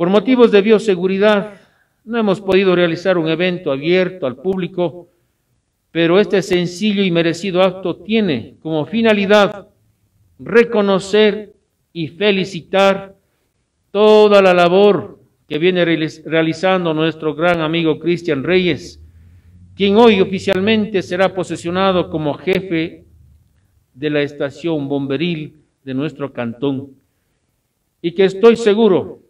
Por motivos de bioseguridad, no hemos podido realizar un evento abierto al público, pero este sencillo y merecido acto tiene como finalidad reconocer y felicitar toda la labor que viene realizando nuestro gran amigo Cristian Reyes, quien hoy oficialmente será posesionado como jefe de la estación bomberil de nuestro cantón y que estoy seguro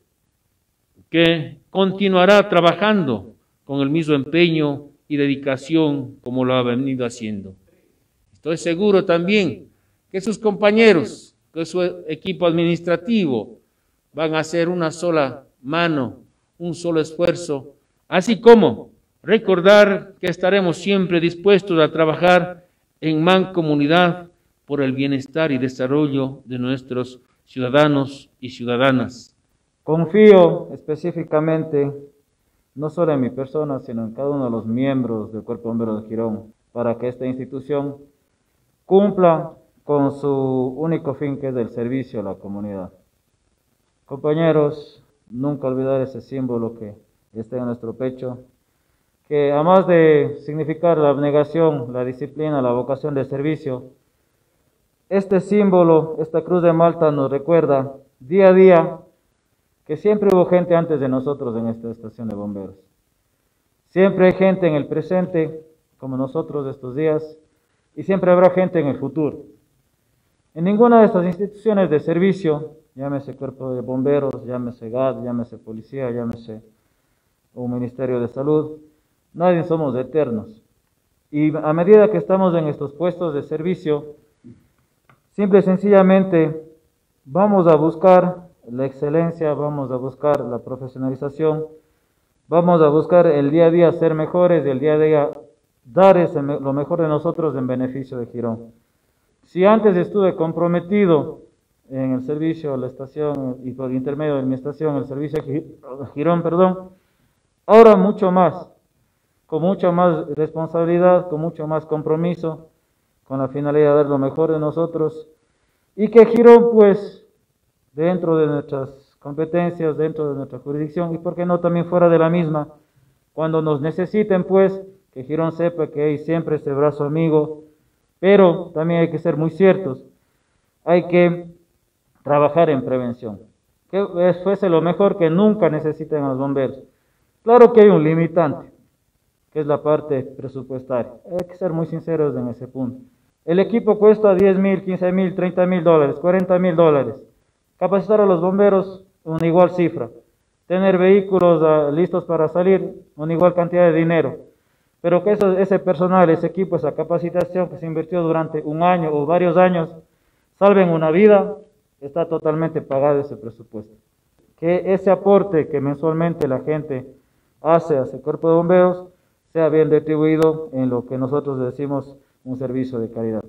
que continuará trabajando con el mismo empeño y dedicación como lo ha venido haciendo. Estoy seguro también que sus compañeros, que su equipo administrativo van a hacer una sola mano, un solo esfuerzo, así como recordar que estaremos siempre dispuestos a trabajar en mancomunidad por el bienestar y desarrollo de nuestros ciudadanos y ciudadanas. Confío específicamente no solo en mi persona, sino en cada uno de los miembros del Cuerpo Bombero de Girón, para que esta institución cumpla con su único fin, que es el servicio a la comunidad. Compañeros, nunca olvidar ese símbolo que está en nuestro pecho, que además de significar la abnegación, la disciplina, la vocación de servicio, este símbolo, esta cruz de Malta nos recuerda día a día que siempre hubo gente antes de nosotros en esta estación de bomberos. Siempre hay gente en el presente, como nosotros estos días, y siempre habrá gente en el futuro. En ninguna de estas instituciones de servicio, llámese cuerpo de bomberos, llámese GAD, llámese policía, llámese un ministerio de salud, nadie somos eternos. Y a medida que estamos en estos puestos de servicio, simple y sencillamente vamos a buscar la excelencia, vamos a buscar la profesionalización, vamos a buscar el día a día ser mejores y el día a día dar ese, lo mejor de nosotros en beneficio de Girón. Si antes estuve comprometido en el servicio la estación y por intermedio de mi estación, el servicio Girón, perdón, ahora mucho más, con mucha más responsabilidad, con mucho más compromiso, con la finalidad de dar lo mejor de nosotros y que Girón pues dentro de nuestras competencias, dentro de nuestra jurisdicción y, por qué no, también fuera de la misma. Cuando nos necesiten, pues, que Girón sepa que hay siempre ese brazo amigo, pero también hay que ser muy ciertos. Hay que trabajar en prevención. Que fuese lo mejor que nunca necesiten a los bomberos. Claro que hay un limitante, que es la parte presupuestaria. Hay que ser muy sinceros en ese punto. El equipo cuesta 10 mil, 15 mil, 30 mil dólares, 40 mil dólares. Capacitar a los bomberos, una igual cifra. Tener vehículos ah, listos para salir, una igual cantidad de dinero. Pero que ese personal, ese equipo, esa capacitación que se invirtió durante un año o varios años, salven una vida, está totalmente pagado ese presupuesto. Que ese aporte que mensualmente la gente hace a ese cuerpo de bomberos sea bien retribuido en lo que nosotros decimos un servicio de calidad.